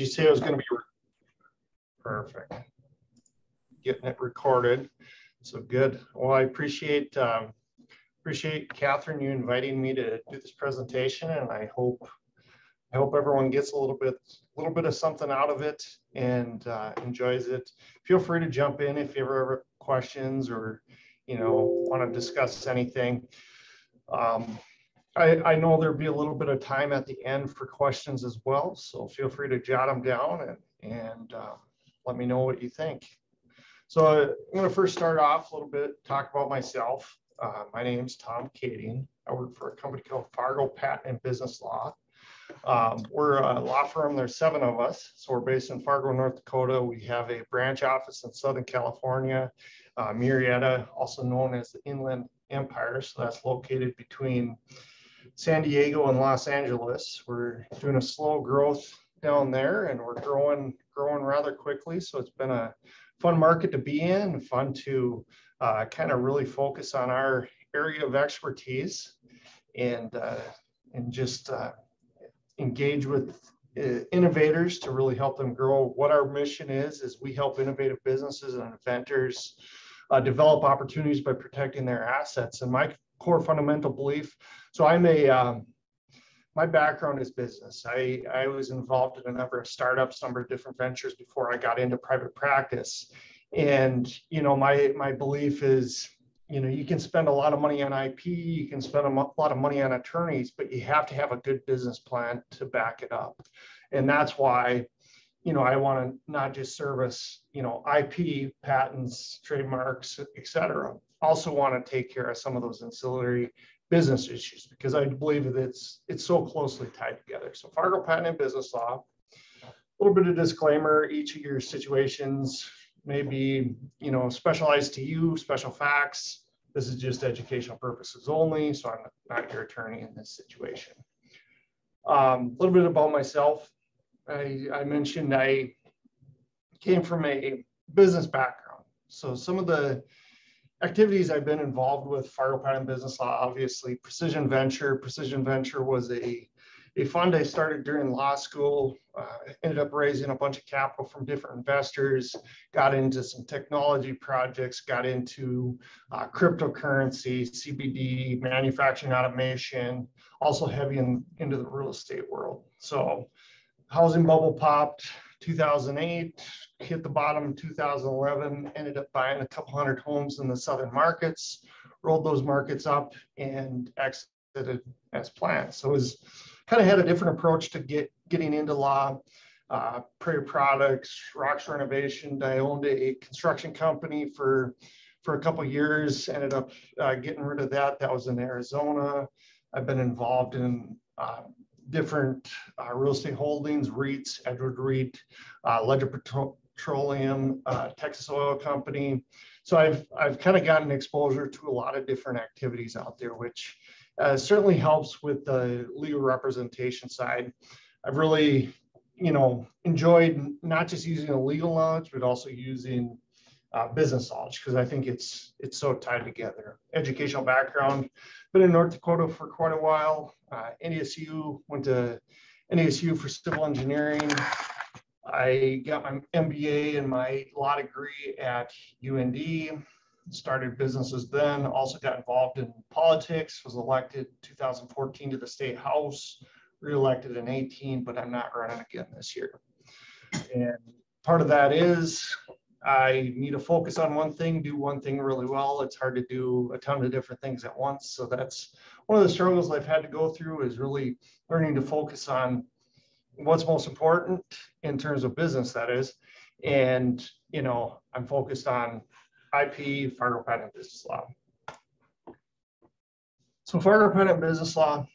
you say it was going to be perfect? Getting it recorded. So good. Well, I appreciate um, appreciate Catherine you inviting me to do this presentation, and I hope I hope everyone gets a little bit a little bit of something out of it and uh, enjoys it. Feel free to jump in if you ever have questions or you know want to discuss anything. Um, I, I know there'll be a little bit of time at the end for questions as well, so feel free to jot them down and, and uh, let me know what you think. So uh, I'm going to first start off a little bit, talk about myself. Uh, my name is Tom Kading. I work for a company called Fargo Patent and Business Law. Um, we're a law firm, there's seven of us. So we're based in Fargo, North Dakota. We have a branch office in Southern California, uh, Murrieta, also known as the Inland Empire. So that's located between San Diego and Los Angeles. We're doing a slow growth down there and we're growing growing rather quickly. So it's been a fun market to be in, fun to uh, kind of really focus on our area of expertise and uh, and just uh, engage with uh, innovators to really help them grow. What our mission is is we help innovative businesses and inventors uh, develop opportunities by protecting their assets. And my core fundamental belief. So I'm a um, my background is business. I, I was involved in a number of startups, number of different ventures before I got into private practice. And you know, my my belief is, you know, you can spend a lot of money on IP, you can spend a lot of money on attorneys, but you have to have a good business plan to back it up. And that's why, you know, I want to not just service, you know, IP, patents, trademarks, et cetera, also want to take care of some of those ancillary business issues because I believe that it's it's so closely tied together. So Fargo Patent and Business Law. A little bit of disclaimer: each of your situations may be, you know, specialized to you, special facts. This is just educational purposes only, so I'm not your attorney in this situation. Um, a little bit about myself. I, I mentioned I came from a business background. So some of the activities I've been involved with, Fargo Patent Business Law, obviously, Precision Venture. Precision Venture was a, a fund I started during law school, uh, ended up raising a bunch of capital from different investors, got into some technology projects, got into uh, cryptocurrency, CBD, manufacturing automation, also heavy in, into the real estate world. So housing bubble popped, 2008, hit the bottom in 2011, ended up buying a couple hundred homes in the southern markets, rolled those markets up and exited as planned. So it was kind of had a different approach to get getting into law. Uh, Prairie Products, Rocks Renovation. I owned a construction company for for a couple years. Ended up uh, getting rid of that. That was in Arizona. I've been involved in uh, different uh, real estate holdings, REITs, Edward REIT, uh, Ledger Petroleum, uh, Texas Oil Company. So I've, I've kind of gotten exposure to a lot of different activities out there, which uh, certainly helps with the legal representation side. I've really, you know, enjoyed not just using a legal knowledge, but also using uh, business knowledge because I think it's it's so tied together. Educational background, been in North Dakota for quite a while. Uh, NDSU went to NDSU for civil engineering. I got my MBA and my law degree at UND. Started businesses then. Also got involved in politics. Was elected 2014 to the state house. Reelected in 18, but I'm not running again this year. And part of that is I need to focus on one thing, do one thing really well. It's hard to do a ton of different things at once. So that's one of the struggles I've had to go through is really learning to focus on what's most important in terms of business, that is. And, you know, I'm focused on IP, Fargo Patent Business Law. So Fargo Patent Business Law,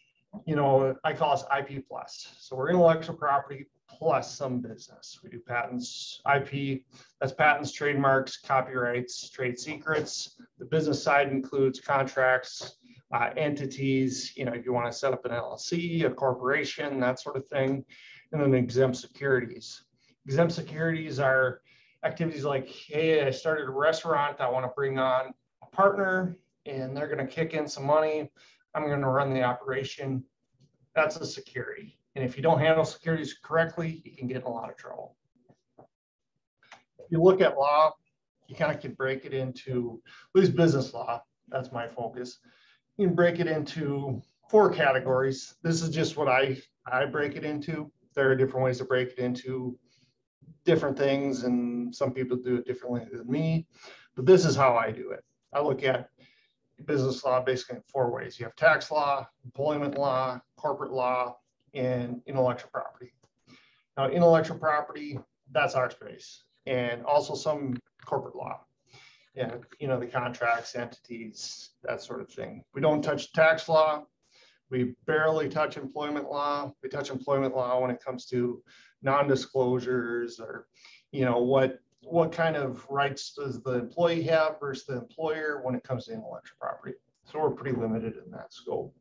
you know, I call us IP plus. So we're intellectual property plus some business. We do patents, IP, that's patents, trademarks, copyrights, trade secrets. The business side includes contracts, uh, entities, you know, if you want to set up an LLC, a corporation, that sort of thing, and then exempt securities. Exempt securities are activities like, hey, I started a restaurant, I want to bring on a partner, and they're going to kick in some money. I'm going to run the operation. That's a security And if you don't handle securities correctly, you can get in a lot of trouble. If you look at law, you kind of can break it into, at least business law, that's my focus. You can break it into four categories. This is just what I, I break it into. There are different ways to break it into different things and some people do it differently than me, but this is how I do it. I look at business law basically in four ways. You have tax law, employment law, corporate law, and intellectual property. Now, intellectual property, that's our space, and also some corporate law. Yeah, you know, the contracts, entities, that sort of thing. We don't touch tax law. We barely touch employment law. We touch employment law when it comes to non-disclosures or, you know, what what kind of rights does the employee have versus the employer when it comes to intellectual property. So we're pretty limited in that scope.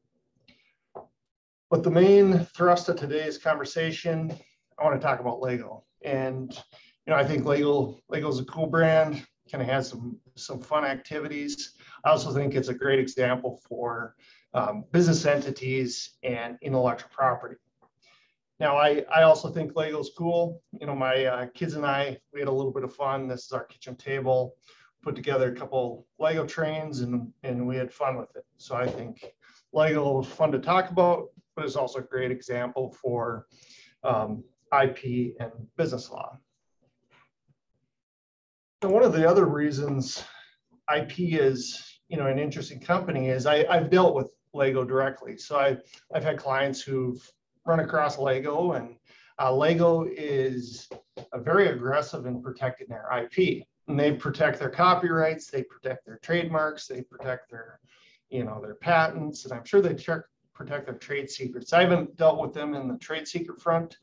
But the main thrust of today's conversation, I want to talk about Lego. And you know, I think Lego Lego is a cool brand, kind of has some some fun activities. I also think it's a great example for um, business entities and intellectual property. Now, I, I also think Lego's cool. You know, my uh, kids and I, we had a little bit of fun. This is our kitchen table, put together a couple Lego trains and, and we had fun with it. So I think Lego was fun to talk about, but it's also a great example for um, IP and business law. And one of the other reasons IP is, you know, an interesting company is I, I've dealt with Lego directly. So I, I've had clients who've run across Lego, and uh, Lego is very aggressive in protecting their IP. And they protect their copyrights, they protect their trademarks, they protect their, you know, their patents, and I'm sure they check, protect their trade secrets. I haven't dealt with them in the trade secret front,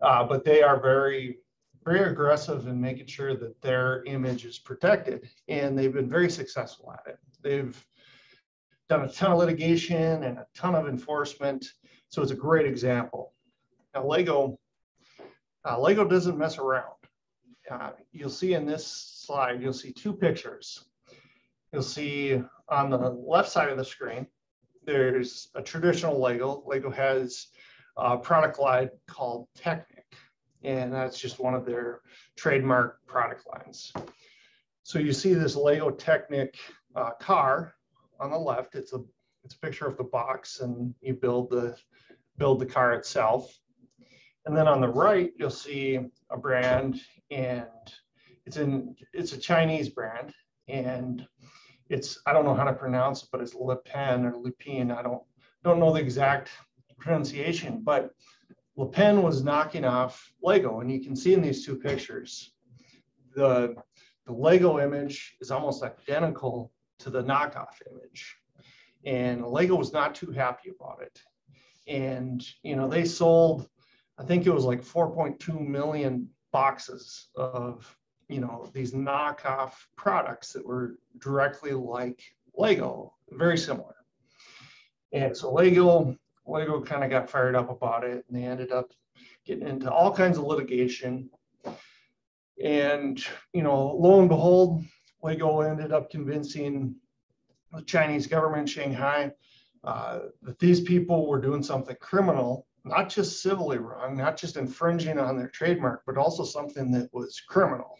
uh, but they are very, very aggressive in making sure that their image is protected, and they've been very successful at it. They've done a ton of litigation and a ton of enforcement so it's a great example. Now Lego, uh, Lego doesn't mess around. Uh, you'll see in this slide, you'll see two pictures. You'll see on the left side of the screen, there's a traditional Lego. Lego has a product line called Technic, and that's just one of their trademark product lines. So you see this Lego Technic uh, car on the left. It's a it's a picture of the box, and you build the build the car itself. And then on the right, you'll see a brand and it's in, it's a Chinese brand and it's, I don't know how to pronounce it, but it's Le Pen or Lupin. I don't, don't know the exact pronunciation, but Le Pen was knocking off Lego. And you can see in these two pictures, the, the Lego image is almost identical to the knockoff image. And Lego was not too happy about it and you know they sold i think it was like 4.2 million boxes of you know these knockoff products that were directly like lego very similar and so lego lego kind of got fired up about it and they ended up getting into all kinds of litigation and you know lo and behold lego ended up convincing the chinese government shanghai uh, that these people were doing something criminal, not just civilly wrong, not just infringing on their trademark, but also something that was criminal.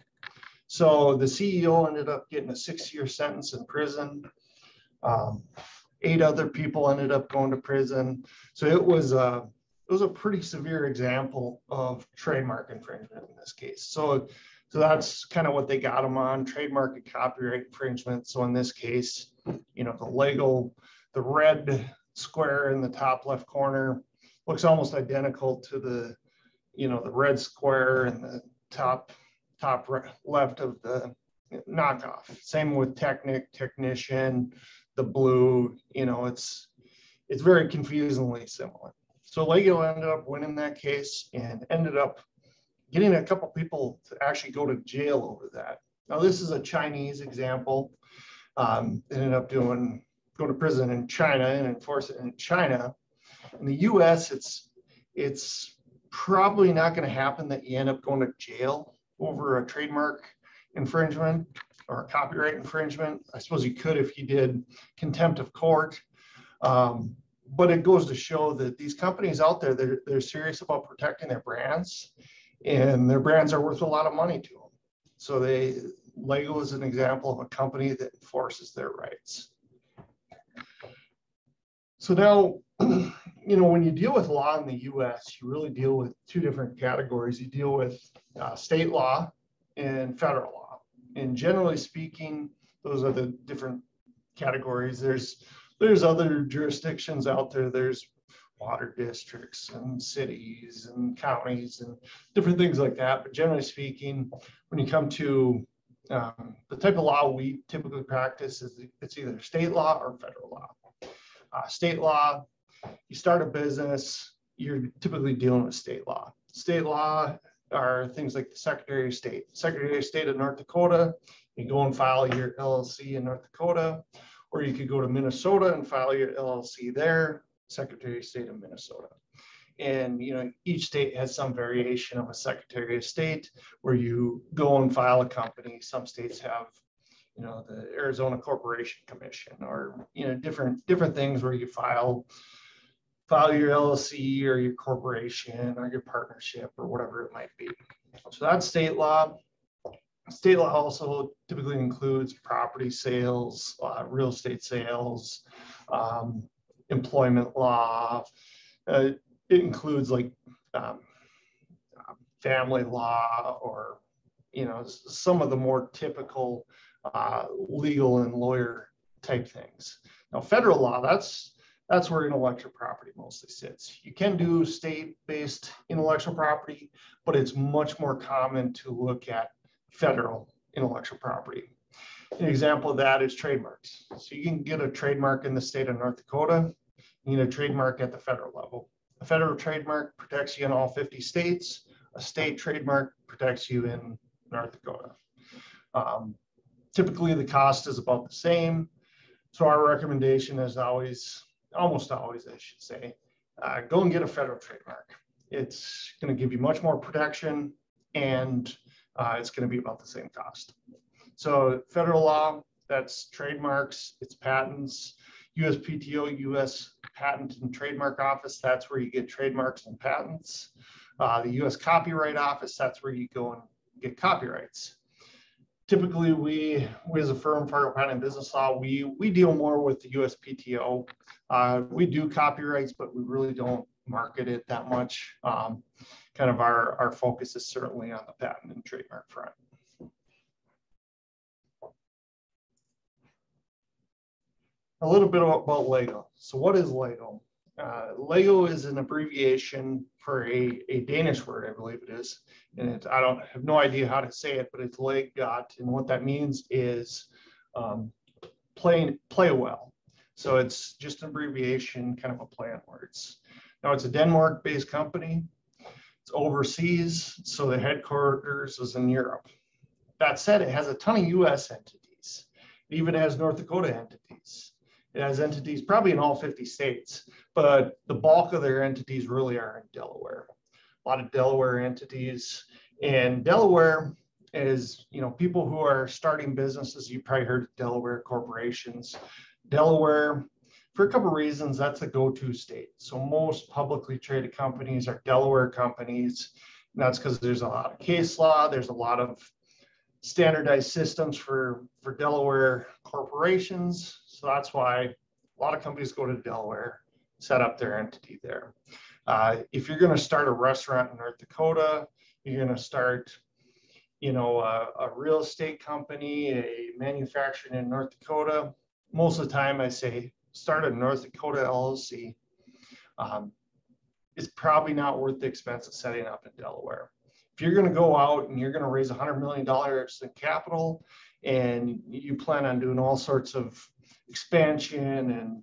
So the CEO ended up getting a six-year sentence in prison. Um, eight other people ended up going to prison. So it was a it was a pretty severe example of trademark infringement in this case. So so that's kind of what they got them on trademark and copyright infringement. So in this case, you know, the Lego the red square in the top left corner looks almost identical to the, you know, the red square in the top top left of the knockoff. Same with Technic, Technician, the blue, you know, it's it's very confusingly similar. So Lego ended up winning that case and ended up getting a couple people to actually go to jail over that. Now this is a Chinese example. Um, ended up doing go to prison in China and enforce it in China. In the US, it's it's probably not going to happen that you end up going to jail over a trademark infringement or a copyright infringement. I suppose he could if he did contempt of court. Um, but it goes to show that these companies out there, they're, they're serious about protecting their brands and their brands are worth a lot of money to them. So they, Lego is an example of a company that enforces their rights. So now, you know, when you deal with law in the US, you really deal with two different categories. You deal with uh, state law and federal law. And generally speaking, those are the different categories. There's there's other jurisdictions out there. There's water districts and cities and counties and different things like that. But generally speaking, when you come to um, the type of law we typically practice is it's either state law or federal law. Uh, state law, you start a business, you're typically dealing with state law. State law are things like the Secretary of State. Secretary of State of North Dakota, you go and file your LLC in North Dakota, or you could go to Minnesota and file your LLC there, Secretary of State of Minnesota. And you know, each state has some variation of a Secretary of State where you go and file a company. Some states have, you know, the Arizona Corporation Commission or you know, different different things where you file file your LLC or your corporation or your partnership or whatever it might be. So that's state law. State law also typically includes property sales, uh, real estate sales, um, employment law. Uh, it includes like um, family law or you know some of the more typical uh, legal and lawyer type things. Now, federal law that's that's where intellectual property mostly sits. You can do state-based intellectual property, but it's much more common to look at federal intellectual property. An example of that is trademarks. So you can get a trademark in the state of North Dakota, you need a trademark at the federal level. A federal trademark protects you in all 50 states. A state trademark protects you in North Dakota. Um, typically the cost is about the same. So our recommendation is always almost always, I should say, uh, go and get a federal trademark. It's going to give you much more protection and uh, it's going to be about the same cost. So federal law, that's trademarks, it's patents, USPTO, US Patent and Trademark Office, that's where you get trademarks and patents. Uh, the US Copyright Office, that's where you go and get copyrights typically we, we as a firm, Fargo Patent and Business Law, we, we deal more with the USPTO. Uh, we do copyrights, but we really don't market it that much. Um, kind of our, our focus is certainly on the patent and trademark front. A little bit about LEGO. So what is LEGO? Uh, Lego is an abbreviation for a, a Danish word, I believe it is. And it, I don't have no idea how to say it, but it's Legot. And what that means is um, play, play well. So it's just an abbreviation, kind of a play on words. Now it's a Denmark based company. It's overseas. So the headquarters is in Europe. That said, it has a ton of US entities. It even has North Dakota entities. It has entities probably in all 50 states, but the bulk of their entities really are in Delaware. A lot of Delaware entities. And Delaware is, you know, people who are starting businesses, you probably heard of Delaware corporations. Delaware, for a couple of reasons, that's a go-to state. So most publicly traded companies are Delaware companies. And that's because there's a lot of case law, there's a lot of standardized systems for, for Delaware corporations. So that's why a lot of companies go to Delaware, set up their entity there. Uh, if you're going to start a restaurant in North Dakota, you're going to start, you know, a, a, real estate company, a manufacturing in North Dakota. Most of the time, I say start a North Dakota LLC. Um, it's probably not worth the expense of setting up in Delaware if you're going to go out and you're going to raise $100 million in capital and you plan on doing all sorts of expansion and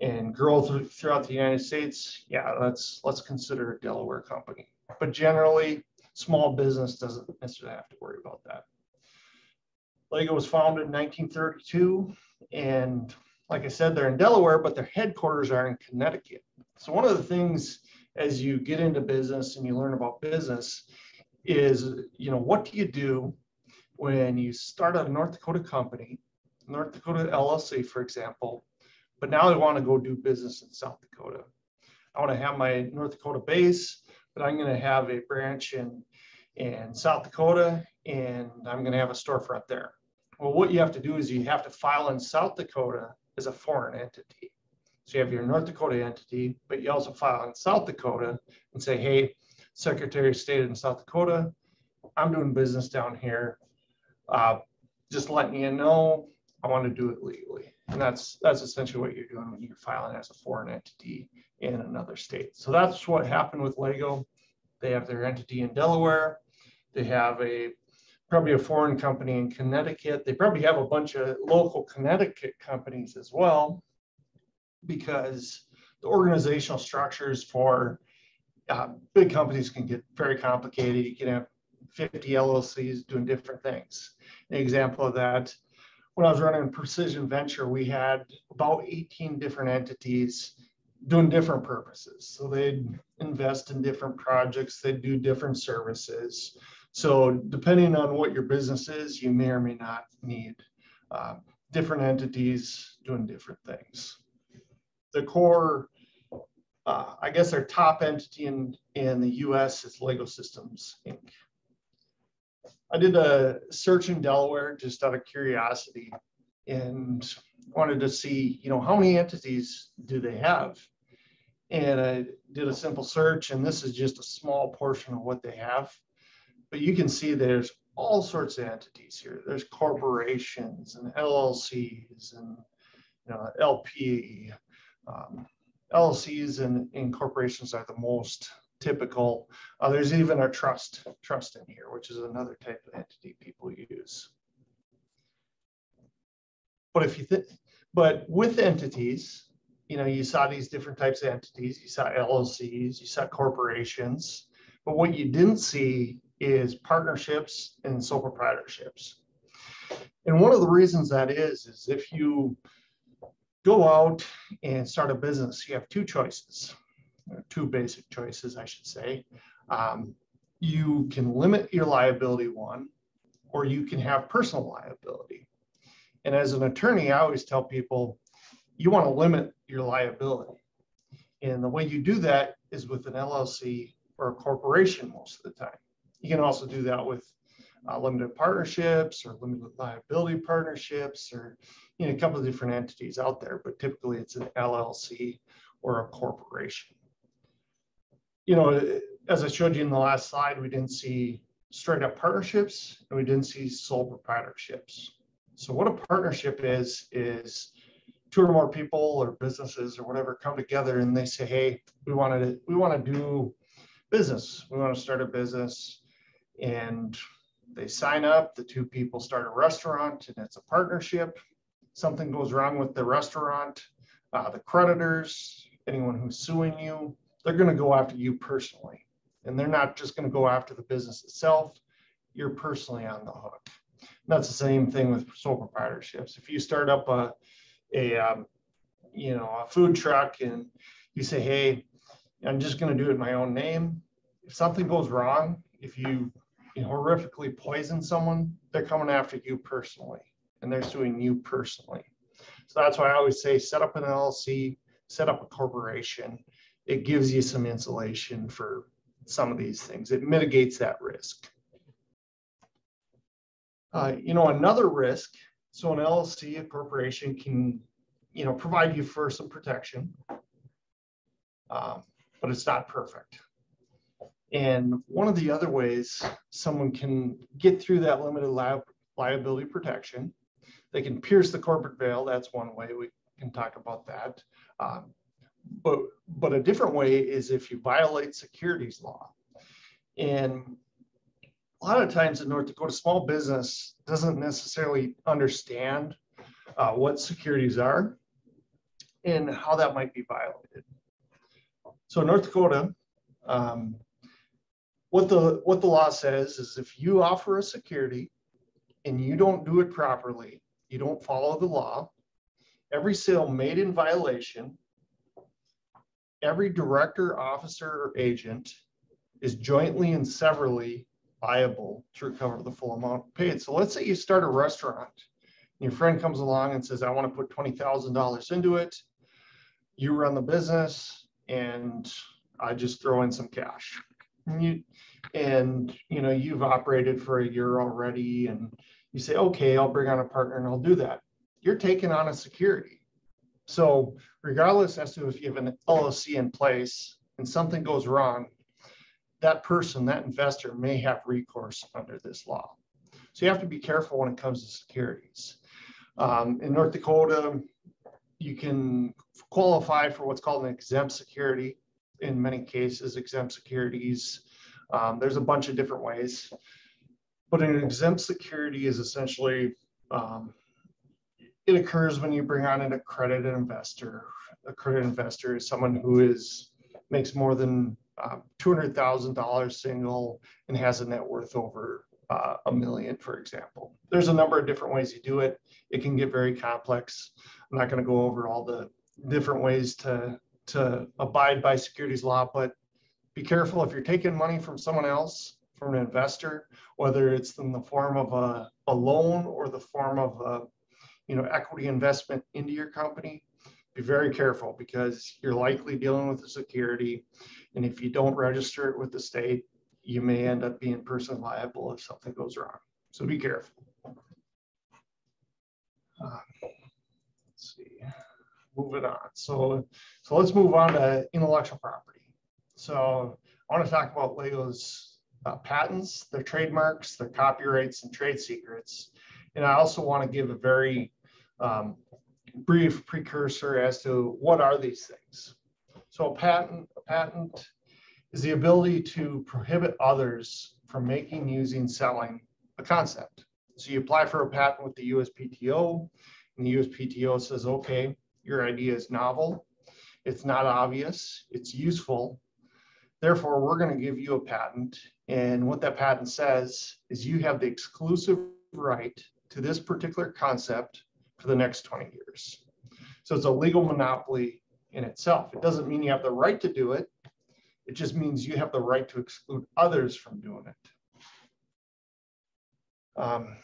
and growth throughout the United States, yeah, let's let's consider a Delaware company. But generally, small business doesn't necessarily have to worry about that. Lego was founded in 1932, and like I said, they're in Delaware, but their headquarters are in Connecticut. So one of the things as you get into business and you learn about business is, you know, what do you do when you start a North Dakota company, North Dakota LLC, for example, but now I want to go do business in South Dakota. I want to have my North Dakota base, but I'm going to have a branch in, in South Dakota and I'm going to have a storefront there. Well, what you have to do is you have to file in South Dakota as a foreign entity. So you have your North Dakota entity, but you also file in South Dakota and say, hey, Secretary of State in South Dakota, I'm doing business down here. Uh, just letting you know, I want to do it legally. And that's that's essentially what you're doing when you're filing as a foreign entity in another state. So that's what happened with Lego. They have their entity in Delaware. They have a probably a foreign company in Connecticut. They probably have a bunch of local Connecticut companies as well, because the organizational structures for uh, big companies can get very complicated. You can have 50 LLCs doing different things. An example of that, when I was running Precision Venture, we had about 18 different entities doing different purposes. So they'd invest in different projects, they'd do different services. So depending on what your business is, you may or may not need uh, different entities doing different things. The core, uh, I guess our top entity in, in the US is Lego Systems Inc. I did a search in Delaware just out of curiosity and wanted to see, you know, how many entities do they have? And I did a simple search and this is just a small portion of what they have but you can see there's all sorts of entities here. There's corporations and LLCs and you know, LP. Um, LLCs and, and corporations are the most typical. Uh, there's even a trust trust in here, which is another type of entity people use. But if you think, but with entities, you know, you saw these different types of entities. You saw LLCs, you saw corporations. But what you didn't see is partnerships and sole proprietorships. And one of the reasons that is, is if you go out and start a business, you have two choices, two basic choices, I should say. Um, you can limit your liability one, or you can have personal liability. And as an attorney, I always tell people, you want to limit your liability. And the way you do that is with an LLC or a corporation most of the time. You can also do that with uh, limited partnerships or limited liability partnerships or you know, a couple of different entities out there, but typically it's an LLC or a corporation. You know, as I showed you in the last slide, we didn't see straight up partnerships and we didn't see sole proprietorships. So what a partnership is, is two or more people or businesses or whatever come together and they say, hey, we want to we want to do business. We want to start a business and they sign up, the two people start a restaurant and it's a partnership. Something goes wrong with the restaurant, uh, the creditors, anyone who's suing you, they're going to go after you personally. And they're not just going to go after the business itself, you're personally on the hook. And that's the same thing with sole proprietorships. If you start up a, a um, you know, a food truck and you say, hey, I'm just going to do it in my own name. If something goes wrong, if you you horrifically poison someone, they're coming after you personally and they're suing you personally. So that's why I always say set up an LLC, set up a corporation. It gives you some insulation for some of these things. It mitigates that risk. Uh, you know, another risk, so an LLC, a corporation can, you know, provide you for some protection, um, but it's not perfect. And one of the other ways someone can get through that limited li liability protection, they can pierce the corporate veil. That's one way we can talk about that. Um, but, but a different way is if you violate securities law. And a lot of times in North Dakota, small business doesn't necessarily understand uh, what securities are and how that might be violated. So North Dakota, um, what the what the law says is if you offer a security and you don't do it properly, you don't follow the law, every sale made in violation, every director, officer, or agent is jointly and severally liable to recover the full amount paid. So let's say you start a restaurant and Your friend comes along and says, I want to put $20,000 into it. You run the business and I just throw in some cash. And you, and you know, you've operated for a year already and you say, okay, I'll bring on a partner and I'll do that. You're taking on a security. So regardless as to if you have an LLC in place and something goes wrong, that person, that investor may have recourse under this law. So you have to be careful when it comes to securities. Um, in North Dakota, you can qualify for what's called an exempt security. In many cases, exempt securities, um, there's a bunch of different ways. But an exempt security is essentially, um, it occurs when you bring on an accredited investor. A accredited investor is someone who is makes more than uh, $200,000 single and has a net worth over uh, a million, for example. There's a number of different ways you do it. It can get very complex. I'm not going to go over all the different ways to, to abide by securities law, but be careful if you're taking money from someone else, from an investor, whether it's in the form of a, a loan or the form of a you know, equity investment into your company, be very careful because you're likely dealing with a security. And if you don't register it with the state, you may end up being personally liable if something goes wrong. So be careful. Uh, let's see, moving on. So, so let's move on to intellectual property. So I want to talk about Lego's uh, patents, their trademarks, their copyrights, and trade secrets. And I also want to give a very um, brief precursor as to what are these things. So a patent, a patent is the ability to prohibit others from making, using, selling a concept. So you apply for a patent with the USPTO, and the USPTO says, okay, your idea is novel, it's not obvious, it's useful. Therefore, we're going to give you a patent. And what that patent says is you have the exclusive right to this particular concept for the next 20 years. So it's a legal monopoly in itself. It doesn't mean you have the right to do it. It just means you have the right to exclude others from doing it. Um,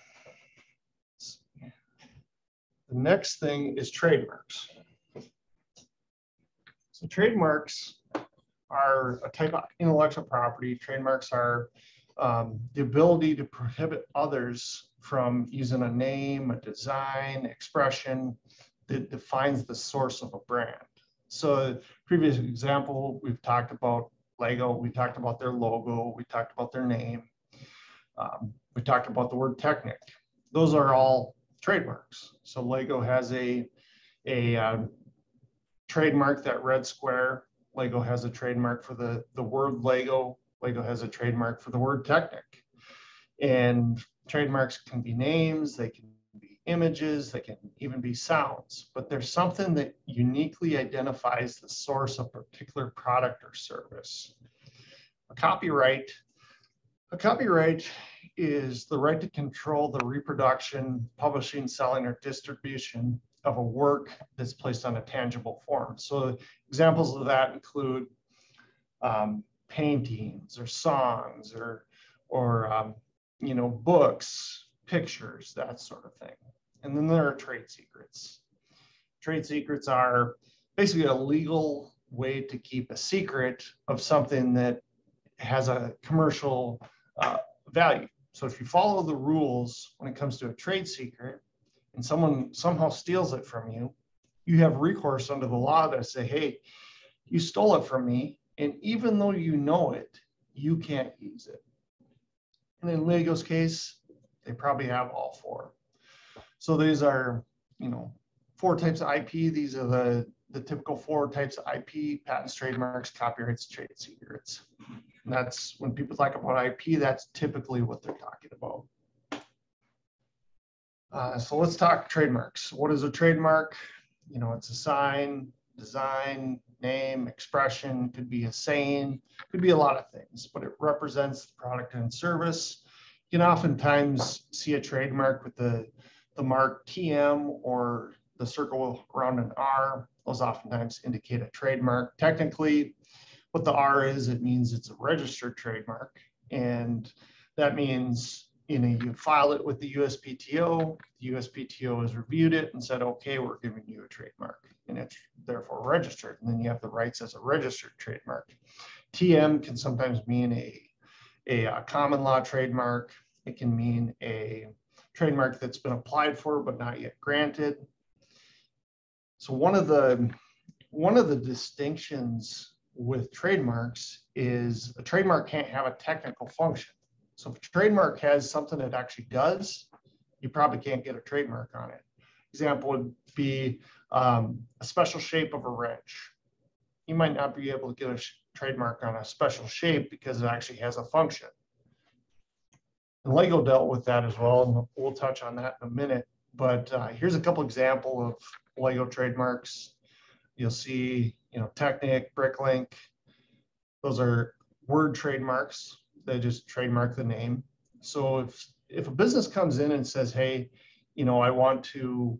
the next thing is trademarks. So trademarks are a type of intellectual property. Trademarks are um, the ability to prohibit others from using a name, a design, expression that defines the source of a brand. So previous example, we've talked about Lego, we talked about their logo, we talked about their name, um, we talked about the word Technic. Those are all trademarks. So Lego has a, a uh, trademark, that red square. Lego has a trademark for the, the word Lego. Lego has a trademark for the word Technic. And trademarks can be names, they can be images, they can even be sounds, but there's something that uniquely identifies the source of a particular product or service. A copyright, a copyright is the right to control the reproduction, publishing, selling, or distribution of a work that's placed on a tangible form. So examples of that include um, paintings or songs or, or um, you know, books, pictures, that sort of thing. And then there are trade secrets. Trade secrets are basically a legal way to keep a secret of something that has a commercial uh, value. So if you follow the rules when it comes to a trade secret and someone somehow steals it from you, you have recourse under the law to say, hey, you stole it from me. And even though you know it, you can't use it. And in Lego's case, they probably have all four. So these are, you know, four types of IP. These are the, the typical four types of IP, patents, trademarks, copyrights, trade secrets. And that's when people talk about IP, that's typically what they're talking about. Uh, so let's talk trademarks. What is a trademark? You know, it's a sign, design, name, expression, could be a saying, could be a lot of things, but it represents the product and service you can oftentimes see a trademark with the, the mark TM or the circle around an R. Those oftentimes indicate a trademark. Technically, what the R is, it means it's a registered trademark. And that means you know, you file it with the USPTO, the USPTO has reviewed it and said, okay, we're giving you a trademark and it's therefore registered. And then you have the rights as a registered trademark. TM can sometimes mean a, a, a common law trademark. It can mean a trademark that's been applied for but not yet granted. So one of the one of the distinctions with trademarks is a trademark can't have a technical function. So if a trademark has something that actually does, you probably can't get a trademark on it. Example would be um, a special shape of a wrench. You might not be able to get a trademark on a special shape because it actually has a function. And Lego dealt with that as well, and we'll touch on that in a minute. But uh, here's a couple example of Lego trademarks. You'll see, you know, Technic, Bricklink. Those are word trademarks. They just trademark the name. So if if a business comes in and says, "Hey, you know, I want to,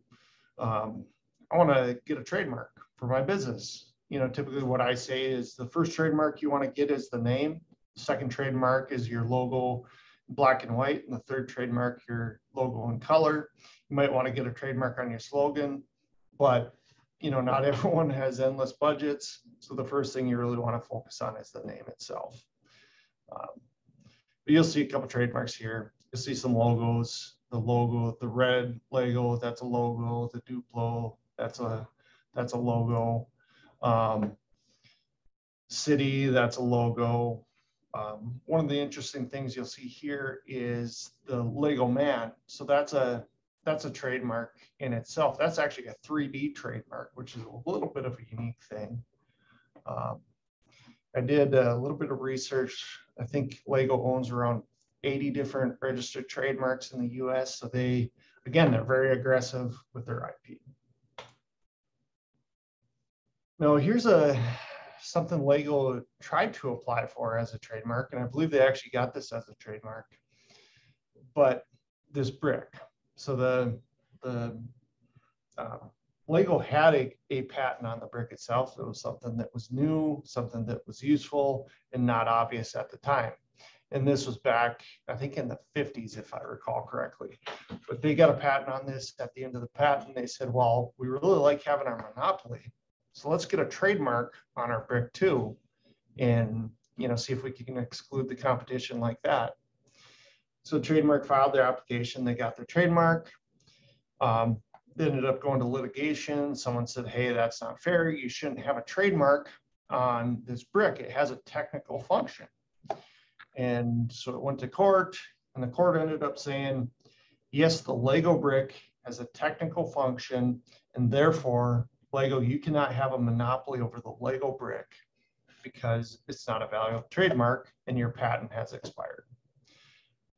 um, I want to get a trademark for my business," you know, typically what I say is the first trademark you want to get is the name. The second trademark is your logo, black and white, and the third trademark your logo in color. You might want to get a trademark on your slogan, but you know, not everyone has endless budgets. So the first thing you really want to focus on is the name itself. Um, but you'll see a couple trademarks here. You'll see some logos, the logo, the red Lego, that's a logo, the Duplo, that's a, that's a logo. Um, city, that's a logo. Um, one of the interesting things you'll see here is the Lego man. So that's a that's a trademark in itself. That's actually a 3D trademark, which is a little bit of a unique thing. Um, I did a little bit of research. I think Lego owns around 80 different registered trademarks in the US. So they, again, they're very aggressive with their IP. Now here's a something Lego tried to apply for as a trademark, and I believe they actually got this as a trademark. But this brick, so the the uh, Lego had a, a patent on the brick itself. It was something that was new, something that was useful and not obvious at the time. And this was back, I think, in the 50s, if I recall correctly. But they got a patent on this. At the end of the patent, they said, well, we really like having our monopoly. So let's get a trademark on our brick too, and you know, see if we can exclude the competition like that. So trademark filed their application, they got their trademark. Um, they ended up going to litigation. Someone said, hey, that's not fair. You shouldn't have a trademark on this brick. It has a technical function. And so it went to court, and the court ended up saying, yes, the Lego brick has a technical function, and therefore Lego, you cannot have a monopoly over the Lego brick because it's not a valid trademark and your patent has expired.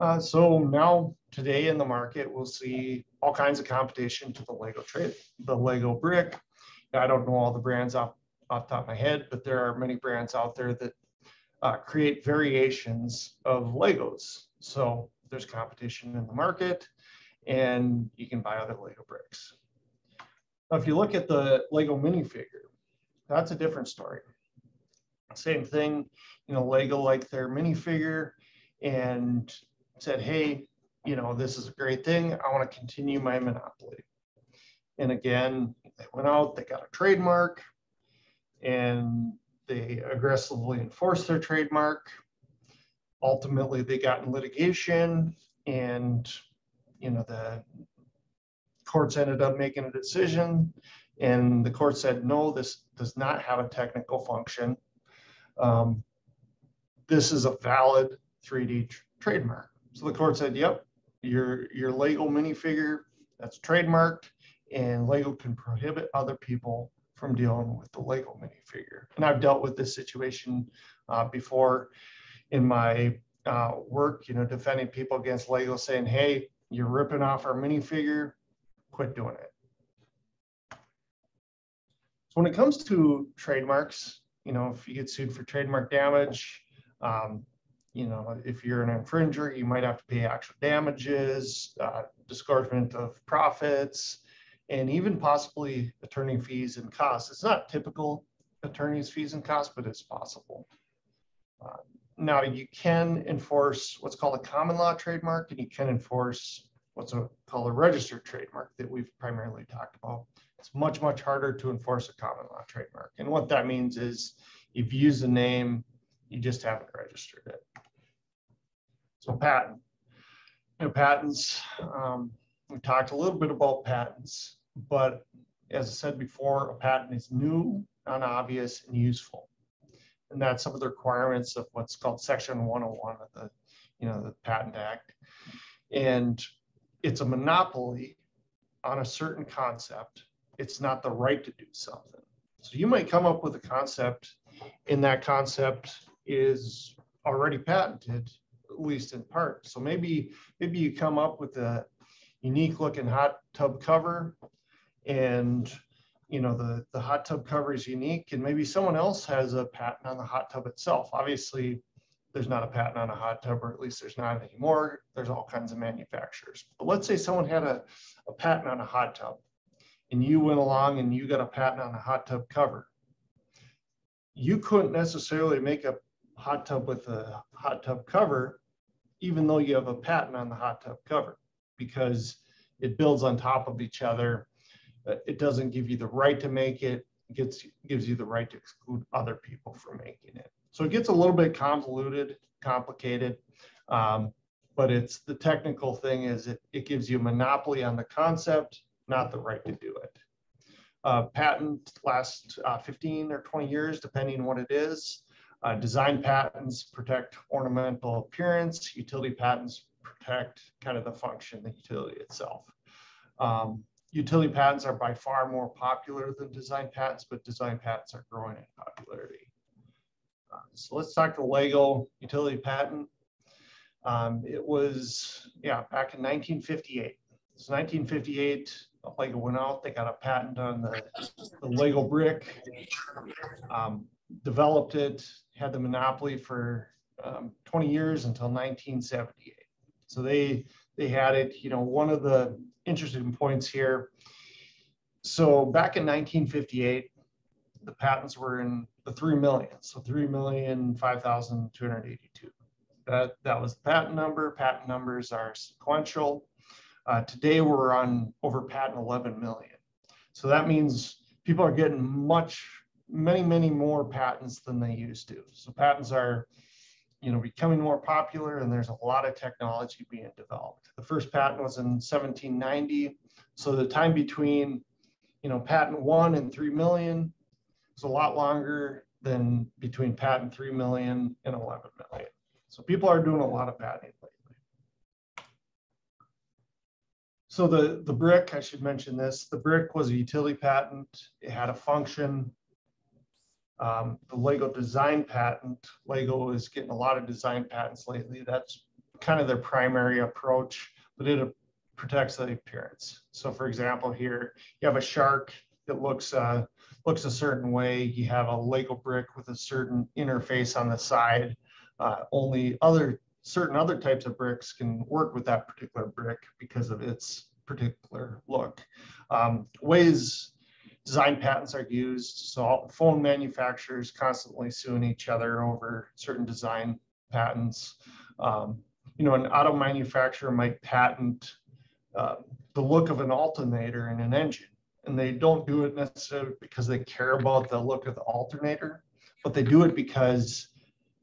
Uh, so now today in the market, we'll see all kinds of competition to the Lego trade, the Lego brick. I don't know all the brands off, off the top of my head, but there are many brands out there that uh, create variations of Legos. So there's competition in the market and you can buy other Lego bricks. Now, if you look at the Lego minifigure, that's a different story. Same thing, you know, Lego liked their minifigure and said, hey, you know, this is a great thing. I want to continue my monopoly. And again, they went out, they got a trademark, and they aggressively enforced their trademark. Ultimately, they got in litigation, and you know the courts ended up making a decision, and the court said, no, this does not have a technical function. Um, this is a valid 3D tr trademark. So the court said, yep, your, your Lego minifigure, that's trademarked, and Lego can prohibit other people from dealing with the Lego minifigure. And I've dealt with this situation uh, before in my uh, work, you know, defending people against Lego saying, hey, you're ripping off our minifigure, quit doing it. So when it comes to trademarks, you know, if you get sued for trademark damage, um, you know, if you're an infringer, you might have to pay actual damages, uh, disgorgement of profits, and even possibly attorney fees and costs. It's not typical attorney's fees and costs, but it's possible. Uh, now you can enforce what's called a common law trademark and you can enforce what's a, called a registered trademark that we've primarily talked about. It's much, much harder to enforce a common law trademark. And what that means is if you use the name, you just haven't registered it. So patent. You know, patents, um, we talked a little bit about patents, but as I said before, a patent is new, non-obvious, and useful and that's some of the requirements of what's called Section 101 of the, you know, the Patent Act. And it's a monopoly on a certain concept. It's not the right to do something. So you might come up with a concept, and that concept is already patented, at least in part. So maybe maybe you come up with a unique looking hot tub cover, and you know, the, the hot tub cover is unique and maybe someone else has a patent on the hot tub itself. Obviously, there's not a patent on a hot tub, or at least there's not anymore. There's all kinds of manufacturers. But let's say someone had a, a patent on a hot tub and you went along and you got a patent on a hot tub cover. You couldn't necessarily make a hot tub with a hot tub cover, even though you have a patent on the hot tub cover, because it builds on top of each other it doesn't give you the right to make it. It gets, gives you the right to exclude other people from making it. So it gets a little bit convoluted, complicated, um, but it's the technical thing is it, it gives you a monopoly on the concept, not the right to do it. Uh, patent lasts uh, 15 or 20 years, depending what it is. Uh, design patents protect ornamental appearance. Utility patents protect kind of the function, the utility itself. Um, utility patents are by far more popular than design patents, but design patents are growing in popularity. Uh, so let's talk the Lego utility patent. Um, it was, yeah, back in 1958. So 1958, Lego went out, they got a patent on the, the Lego brick, um, developed it, had the monopoly for um, 20 years until 1978. So they they had it, you know, one of the interesting points here. So back in 1958, the patents were in the 3 million. So 3,005,282. That, that was the patent number. Patent numbers are sequential. Uh, today we're on over patent 11 million. So that means people are getting much, many, many more patents than they used to. So patents are you know, becoming more popular and there's a lot of technology being developed. The first patent was in 1790. So the time between, you know, patent one and 3 million is a lot longer than between patent 3 million and 11 million. So people are doing a lot of patenting lately. So the, the brick, I should mention this, the brick was a utility patent. It had a function um, the Lego design patent, Lego is getting a lot of design patents lately. That's kind of their primary approach, but it protects the appearance. So for example, here you have a shark that looks uh, looks a certain way. You have a Lego brick with a certain interface on the side. Uh, only other certain other types of bricks can work with that particular brick because of its particular look. Um, ways design patents are used. So phone manufacturers constantly suing each other over certain design patents. Um, you know, an auto manufacturer might patent uh, the look of an alternator in an engine. And they don't do it necessarily because they care about the look of the alternator, but they do it because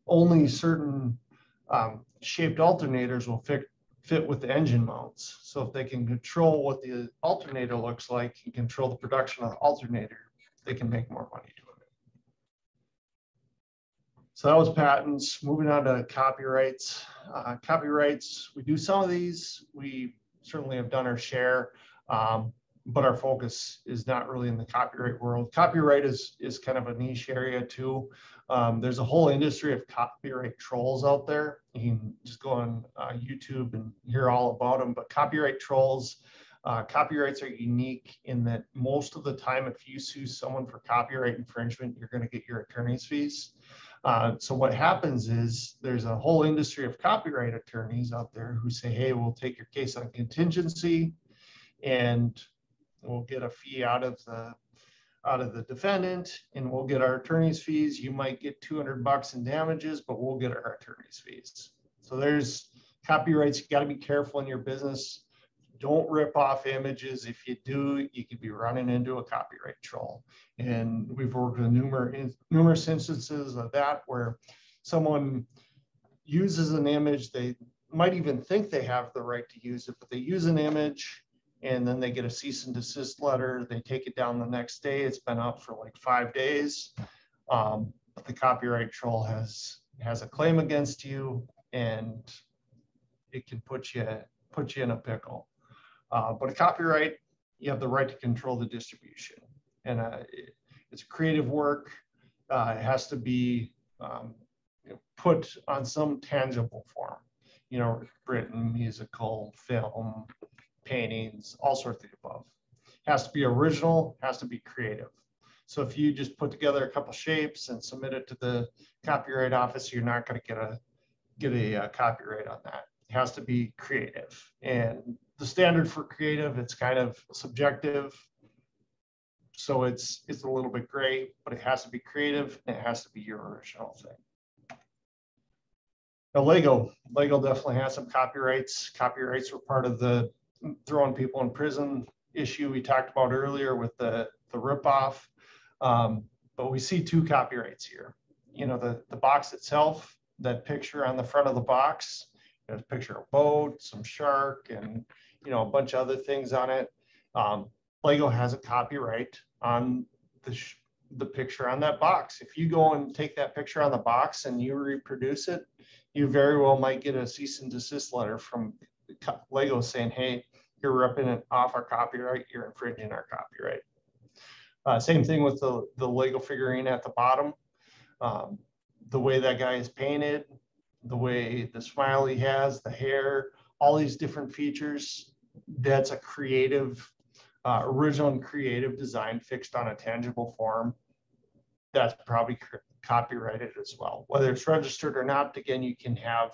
only certain um, shaped alternators will fit fit with the engine mounts. So if they can control what the alternator looks like and control the production of the alternator, they can make more money doing it. So that was patents. Moving on to copyrights. Uh, copyrights, we do some of these. We certainly have done our share, um, but our focus is not really in the copyright world. Copyright is, is kind of a niche area too. Um, there's a whole industry of copyright trolls out there. You can just go on uh, YouTube and hear all about them. But copyright trolls, uh, copyrights are unique in that most of the time, if you sue someone for copyright infringement, you're going to get your attorney's fees. Uh, so what happens is there's a whole industry of copyright attorneys out there who say, hey, we'll take your case on contingency and we'll get a fee out of the out of the defendant and we'll get our attorney's fees. You might get 200 bucks in damages, but we'll get our attorney's fees. So there's copyrights. You got to be careful in your business. Don't rip off images. If you do, you could be running into a copyright troll. And we've worked with numerous, numerous instances of that where someone uses an image, they might even think they have the right to use it, but they use an image and then they get a cease and desist letter. They take it down the next day. It's been up for like five days. Um, but the copyright troll has has a claim against you and it can put you put you in a pickle. Uh, but a copyright, you have the right to control the distribution. And uh, it, it's creative work. Uh, it has to be um, put on some tangible form, you know, written, musical, film, paintings, all sorts of the above. Has to be original, has to be creative. So if you just put together a couple shapes and submit it to the copyright office, you're not going to get a get a, a uh, copyright on that. It has to be creative. And the standard for creative, it's kind of subjective. So it's it's a little bit gray, but it has to be creative and it has to be your original thing. Now, Lego, Lego definitely has some copyrights. Copyrights were part of the throwing people in prison issue we talked about earlier with the, the ripoff. Um, but we see two copyrights here. You know, the, the box itself, that picture on the front of the box, there's a picture of a boat, some shark, and, you know, a bunch of other things on it. Um, Lego has a copyright on the, the picture on that box. If you go and take that picture on the box and you reproduce it, you very well might get a cease and desist letter from Lego saying, hey, you're ripping it off our copyright, you're infringing our copyright. Uh, same thing with the, the Lego figurine at the bottom. Um, the way that guy is painted, the way the smile he has, the hair, all these different features, that's a creative, uh, original and creative design fixed on a tangible form. That's probably copyrighted as well. Whether it's registered or not, again, you can have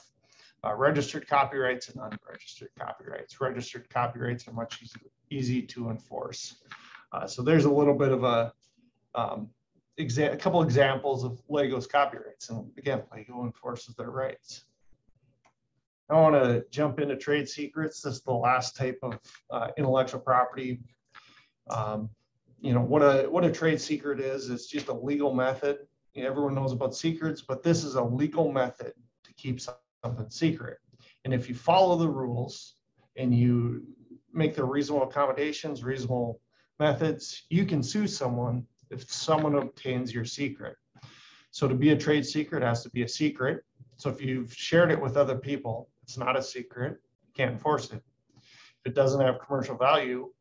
uh, registered copyrights and unregistered copyrights. Registered copyrights are much easy, easy to enforce. Uh, so there's a little bit of a, um, a couple examples of Lego's copyrights. And again, Lego enforces their rights. I want to jump into trade secrets. This is the last type of uh, intellectual property. Um, you know what a what a trade secret is. It's just a legal method. You know, everyone knows about secrets, but this is a legal method to keep something secret. And if you follow the rules and you make the reasonable accommodations, reasonable methods, you can sue someone if someone obtains your secret. So to be a trade secret has to be a secret. So if you've shared it with other people, it's not a secret, you can't enforce it. If it doesn't have commercial value,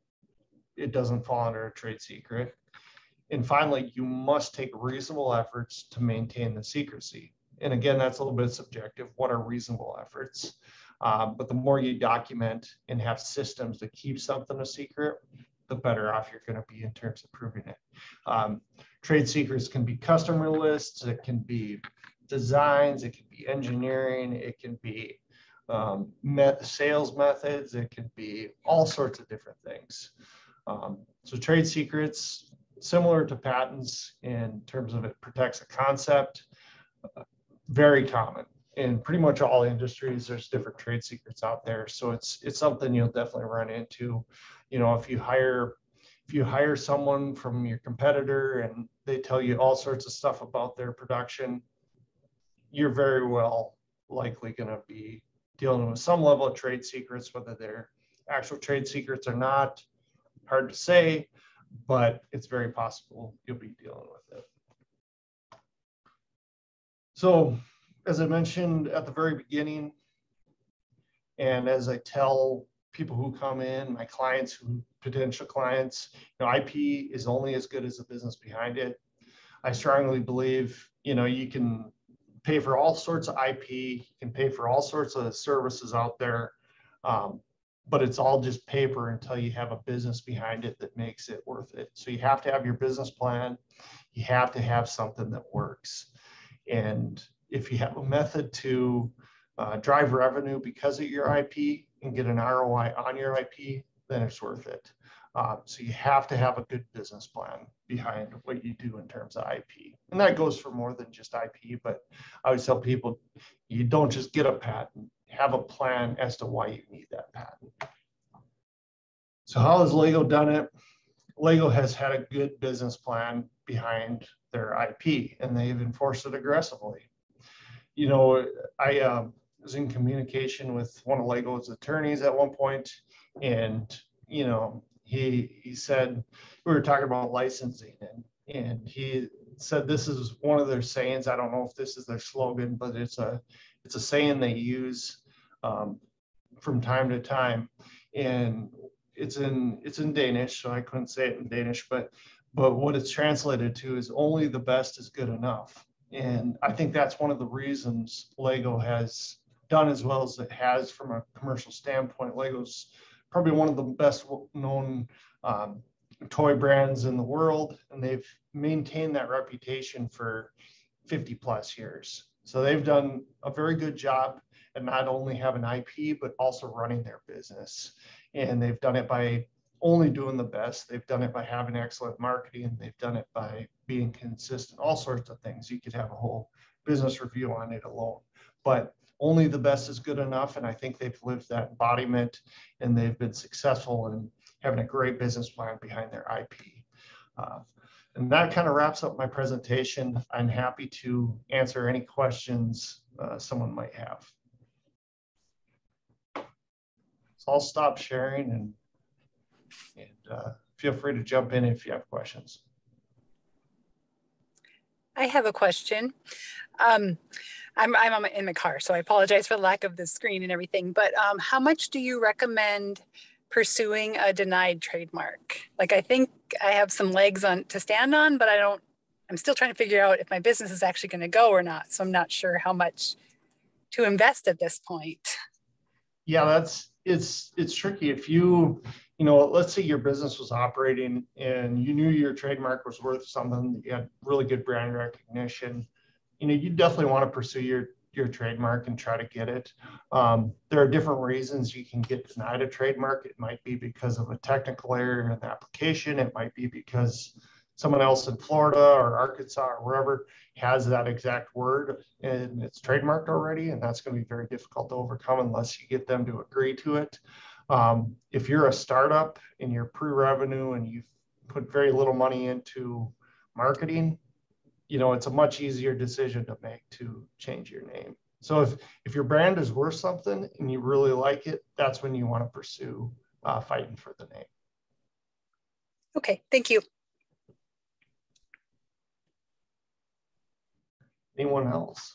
it doesn't fall under a trade secret. And finally, you must take reasonable efforts to maintain the secrecy and again, that's a little bit subjective. What are reasonable efforts? Uh, but the more you document and have systems to keep something a secret, the better off you're going to be in terms of proving it. Um, trade secrets can be customer lists, it can be designs, it can be engineering, it can be um, met sales methods, it can be all sorts of different things. Um, so trade secrets, similar to patents in terms of it protects a concept, very common in pretty much all industries. There's different trade secrets out there, so it's it's something you'll definitely run into. You know, if you hire if you hire someone from your competitor and they tell you all sorts of stuff about their production, you're very well likely going to be dealing with some level of trade secrets, whether they're actual trade secrets or not. Hard to say, but it's very possible you'll be dealing with it. So as I mentioned at the very beginning, and as I tell people who come in, my clients who potential clients, you know, IP is only as good as the business behind it. I strongly believe, you know, you can pay for all sorts of IP, you can pay for all sorts of services out there, um, but it's all just paper until you have a business behind it that makes it worth it. So you have to have your business plan, you have to have something that works. And if you have a method to uh, drive revenue because of your IP and get an ROI on your IP, then it's worth it. Uh, so you have to have a good business plan behind what you do in terms of IP. And that goes for more than just IP, but I always tell people you don't just get a patent, have a plan as to why you need that patent. So how has Lego done it? Lego has had a good business plan behind their IP and they've enforced it aggressively. You know, I uh, was in communication with one of Lego's attorneys at one point and, you know, he he said we were talking about licensing and and he said this is one of their sayings. I don't know if this is their slogan, but it's a it's a saying they use um, from time to time, and it's in it's in Danish, so I couldn't say it in Danish, but but what it's translated to is only the best is good enough, and I think that's one of the reasons Lego has done as well as it has from a commercial standpoint. Lego's probably one of the best known um, toy brands in the world, and they've maintained that reputation for 50 plus years. So they've done a very good job at not only having IP, but also running their business. And they've done it by only doing the best. They've done it by having excellent marketing. They've done it by being consistent, all sorts of things. You could have a whole business review on it alone. But only the best is good enough. And I think they've lived that embodiment and they've been successful in having a great business plan behind their IP. Uh, and that kind of wraps up my presentation. I'm happy to answer any questions uh, someone might have. So I'll stop sharing and, and uh, feel free to jump in if you have questions. I have a question. Um, I'm, I'm in the car, so I apologize for the lack of the screen and everything, but um, how much do you recommend pursuing a denied trademark? Like, I think I have some legs on to stand on, but I don't, I'm still trying to figure out if my business is actually going to go or not. So I'm not sure how much to invest at this point. Yeah, that's, it's, it's tricky. If you, you know, let's say your business was operating and you knew your trademark was worth something, you had really good brand recognition you know, you definitely want to pursue your your trademark and try to get it. Um, there are different reasons you can get denied a trademark. It might be because of a technical error in the application. It might be because someone else in Florida or Arkansas or wherever has that exact word and it's trademarked already. And that's going to be very difficult to overcome unless you get them to agree to it. Um, if you're a startup and you're pre-revenue and you've put very little money into marketing, you know, it's a much easier decision to make to change your name. So if, if your brand is worth something and you really like it, that's when you want to pursue uh, fighting for the name. Okay, thank you. Anyone else?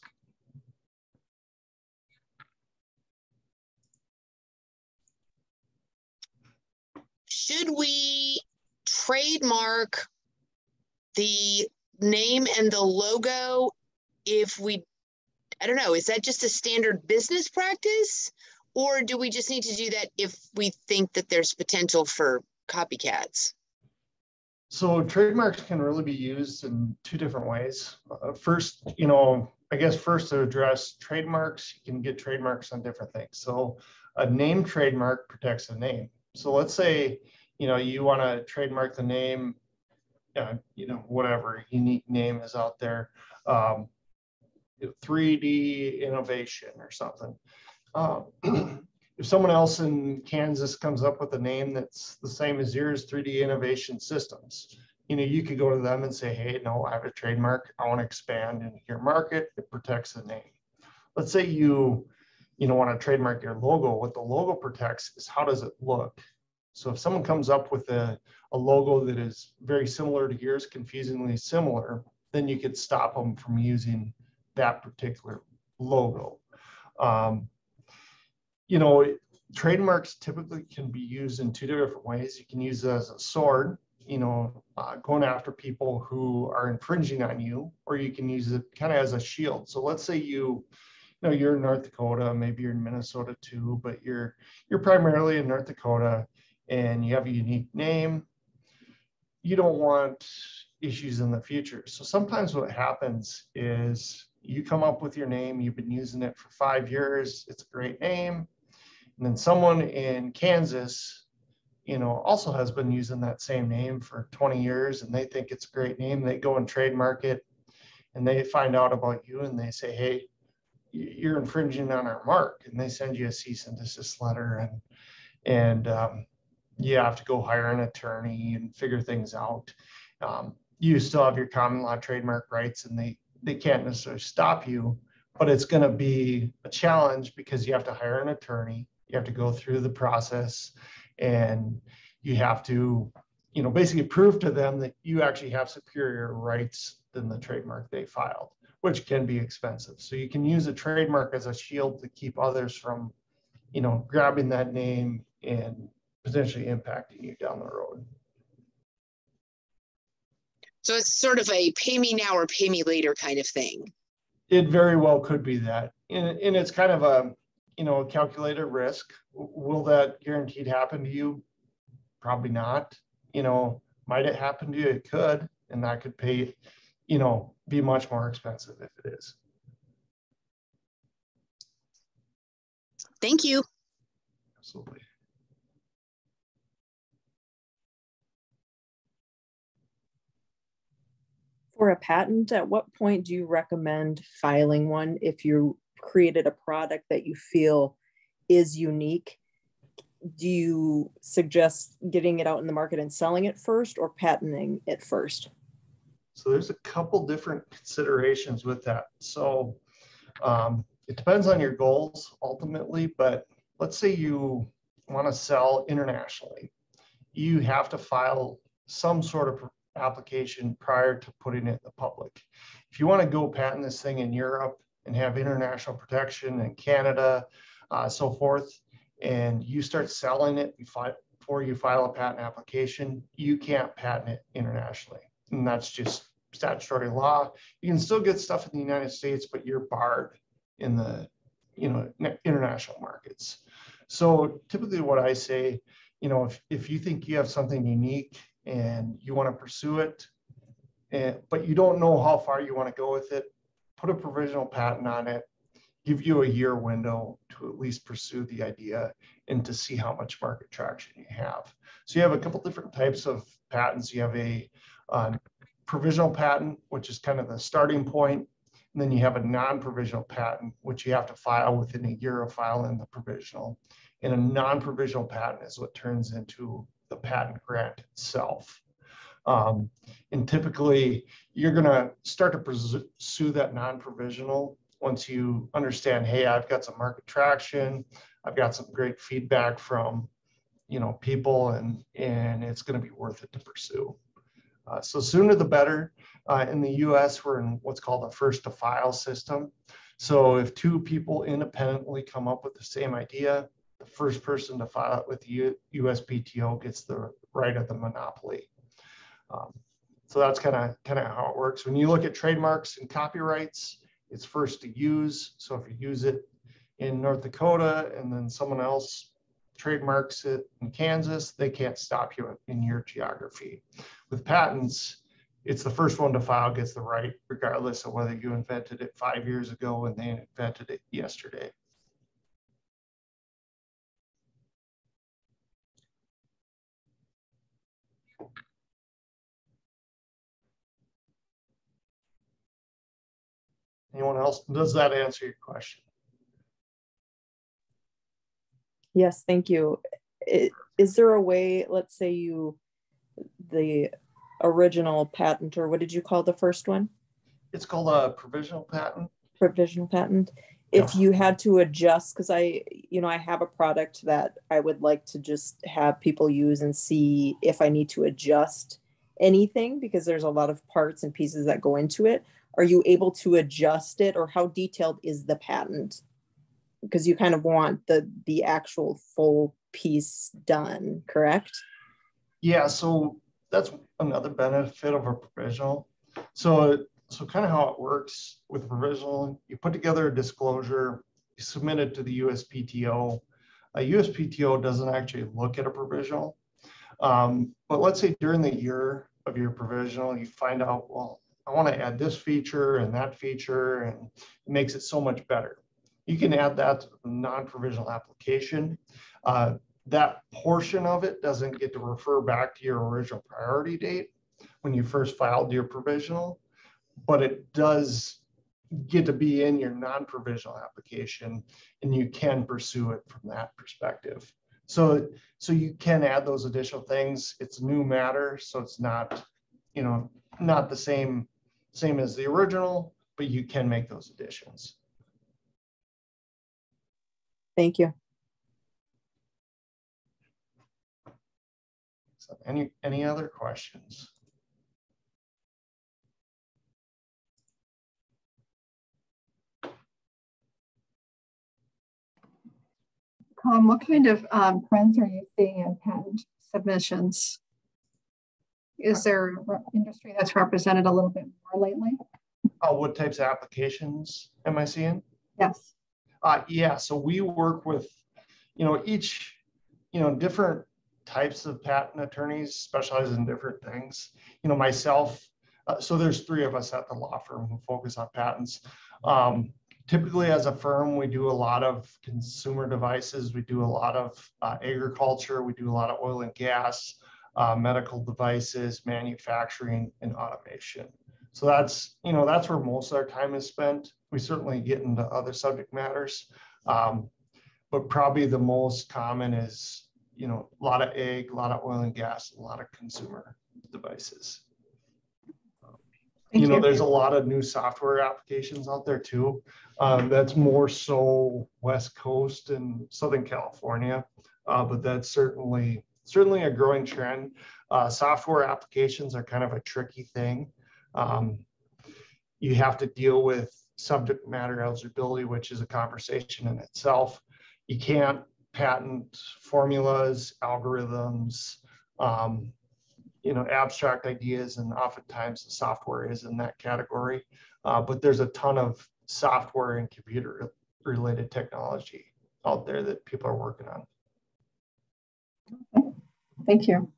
Should we trademark the name and the logo if we I don't know, is that just a standard business practice? Or do we just need to do that if we think that there's potential for copycats? So trademarks can really be used in two different ways. Uh, first, you know, I guess first to address trademarks, you can get trademarks on different things. So a name trademark protects a name. So let's say, you know, you want to trademark the name uh, you know, whatever unique name is out there, um, 3D innovation or something. Uh, if someone else in Kansas comes up with a name that's the same as yours, 3D Innovation Systems, you know, you could go to them and say, hey, no, I have a trademark. I want to expand in your market. It protects the name. Let's say you, you know, want to trademark your logo. What the logo protects is how does it look? So if someone comes up with a, a logo that is very similar to yours, confusingly similar, then you could stop them from using that particular logo. Um, you know, trademarks typically can be used in two different ways. You can use it as a sword, you know, uh, going after people who are infringing on you, or you can use it kind of as a shield. So let's say you, you know, you're in North Dakota, maybe you're in Minnesota too, but you're you're primarily in North Dakota and you have a unique name, you don't want issues in the future. So sometimes what happens is you come up with your name, you've been using it for five years, it's a great name. And then someone in Kansas you know, also has been using that same name for 20 years and they think it's a great name. They go and trademark it and they find out about you and they say, hey, you're infringing on our mark. And they send you a cease and desist letter and, and um, you have to go hire an attorney and figure things out. Um, you still have your common law trademark rights and they, they can't necessarily stop you, but it's going to be a challenge because you have to hire an attorney. You have to go through the process and you have to, you know, basically prove to them that you actually have superior rights than the trademark they filed, which can be expensive. So you can use a trademark as a shield to keep others from, you know, grabbing that name and potentially impacting you down the road. So it's sort of a pay me now or pay me later kind of thing. It very well could be that. And, and it's kind of a, you know, a calculated risk. Will that guaranteed happen to you? Probably not. You know, might it happen to you? It could, and that could pay, you know, be much more expensive if it is. Thank you. Absolutely. For a patent, at what point do you recommend filing one if you created a product that you feel is unique? Do you suggest getting it out in the market and selling it first or patenting it first? So there's a couple different considerations with that. So um, it depends on your goals ultimately, but let's say you want to sell internationally. You have to file some sort of application prior to putting it in the public. If you want to go patent this thing in Europe and have international protection in Canada, uh, so forth, and you start selling it before you file a patent application, you can't patent it internationally. And that's just statutory law. You can still get stuff in the United States, but you're barred in the you know international markets. So typically what I say, you know, if, if you think you have something unique and you want to pursue it, and, but you don't know how far you want to go with it, put a provisional patent on it, give you a year window to at least pursue the idea and to see how much market traction you have. So you have a couple different types of patents. You have a uh, provisional patent, which is kind of the starting point. And then you have a non-provisional patent, which you have to file within a year of filing the provisional. And a non-provisional patent is what turns into patent grant itself. Um, and typically, you're going to start to pursue that non-provisional once you understand, hey, I've got some market traction, I've got some great feedback from, you know, people, and and it's going to be worth it to pursue. Uh, so sooner the better. Uh, in the U.S., we're in what's called a first to file system. So if two people independently come up with the same idea, the first person to file it with the USPTO gets the right of the monopoly. Um, so that's kind of kind of how it works. When you look at trademarks and copyrights, it's first to use. So if you use it in North Dakota and then someone else trademarks it in Kansas, they can't stop you in your geography. With patents, it's the first one to file gets the right, regardless of whether you invented it five years ago and they invented it yesterday. Anyone else? Does that answer your question? Yes, thank you. Is there a way, let's say you, the original patent, or what did you call the first one? It's called a provisional patent. Provisional patent. If you had to adjust, because I, you know, I have a product that I would like to just have people use and see if I need to adjust anything because there's a lot of parts and pieces that go into it are you able to adjust it or how detailed is the patent? Because you kind of want the the actual full piece done correct? Yeah so that's another benefit of a provisional. So so kind of how it works with a provisional you put together a disclosure you submit it to the uspto a uspto doesn't actually look at a provisional. Um, but let's say during the year of your provisional you find out well I want to add this feature and that feature, and it makes it so much better. You can add that to the non-provisional application. Uh, that portion of it doesn't get to refer back to your original priority date when you first filed your provisional, but it does get to be in your non-provisional application and you can pursue it from that perspective. So, so you can add those additional things. It's new matter, so it's not, you know, not the same, same as the original, but you can make those additions. Thank you. So any, any other questions? Tom, what kind of um, trends are you seeing in patent submissions? Is there industry that's represented a little bit more lately? Uh, what types of applications am I seeing? Yes. Uh, yeah, so we work with, you know, each, you know, different types of patent attorneys specialize in different things. You know, myself, uh, so there's three of us at the law firm who focus on patents. Um, typically as a firm, we do a lot of consumer devices. We do a lot of uh, agriculture. We do a lot of oil and gas, uh, medical devices, manufacturing and automation. So that's, you know, that's where most of our time is spent. We certainly get into other subject matters. Um, but probably the most common is, you know, a lot of ag, a lot of oil and gas, a lot of consumer devices. Thank you know, you. there's a lot of new software applications out there too. Um, that's more so West Coast and Southern California, uh, but that's certainly certainly a growing trend. Uh, software applications are kind of a tricky thing. Um, you have to deal with subject matter eligibility, which is a conversation in itself. You can't patent formulas, algorithms, um, you know, abstract ideas, and oftentimes the software is in that category. Uh, but there's a ton of software and computer related technology out there that people are working on. Thank you.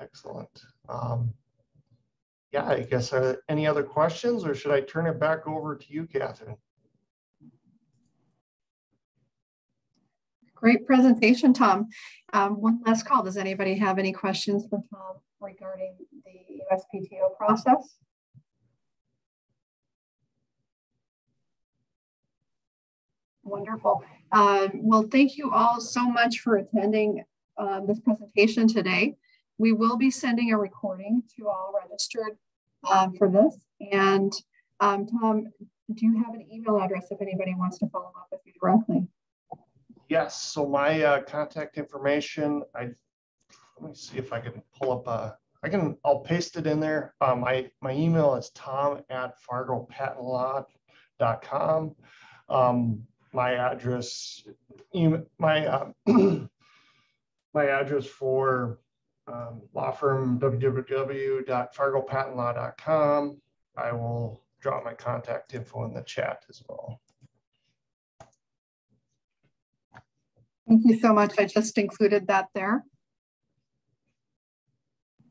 Excellent. Um, yeah, I guess uh, any other questions or should I turn it back over to you, Catherine? Great presentation, Tom. Um, one last call. Does anybody have any questions for Tom regarding the USPTO process? Wonderful. Uh, well, thank you all so much for attending um, this presentation today. We will be sending a recording to all registered um, for this. And um, Tom, do you have an email address if anybody wants to follow up with you directly? Yes, so my uh, contact information, I, let me see if I can pull up, uh, I can, I'll paste it in there. Uh, my, my email is tom at fargopatentlaw.com. Um, my address, my, uh, my address for um, law firm www.fargopatentlaw.com. I will drop my contact info in the chat as well. Thank you so much. I just included that there.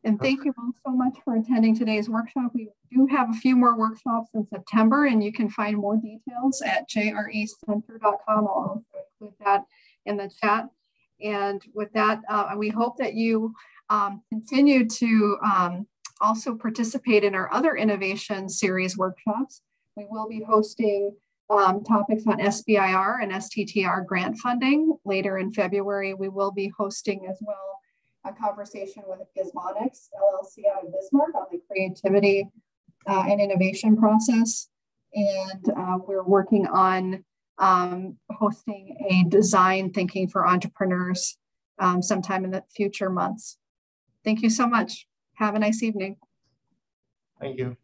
And thank you all so much for attending today's workshop. We do have a few more workshops in September and you can find more details at jrecenter.com. I'll also include that in the chat. And with that, uh, we hope that you um, continue to um, also participate in our other innovation series workshops. We will be hosting um, topics on SBIR and STTR grant funding. Later in February, we will be hosting as well a conversation with Gizmonics LLC out of Bismarck on the creativity uh, and innovation process. And uh, we're working on um, hosting a design thinking for entrepreneurs um, sometime in the future months. Thank you so much. Have a nice evening. Thank you.